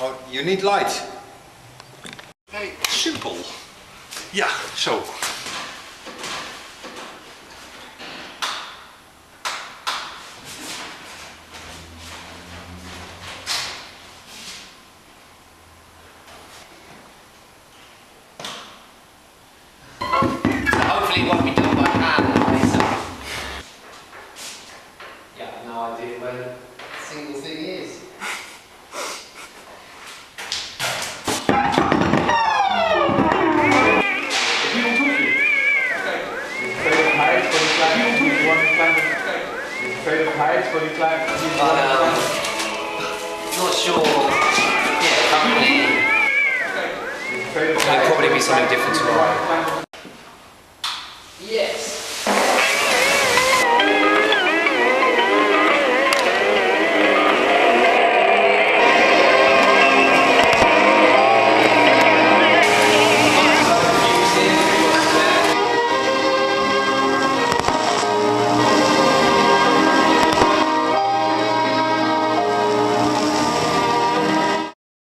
Oh, you need light. Nee, simpel. Ja, zo. Hopefully it won't a single thing is. afraid of heights when you climb? But, um, not sure. Yeah, probably. It'll probably be something different tomorrow.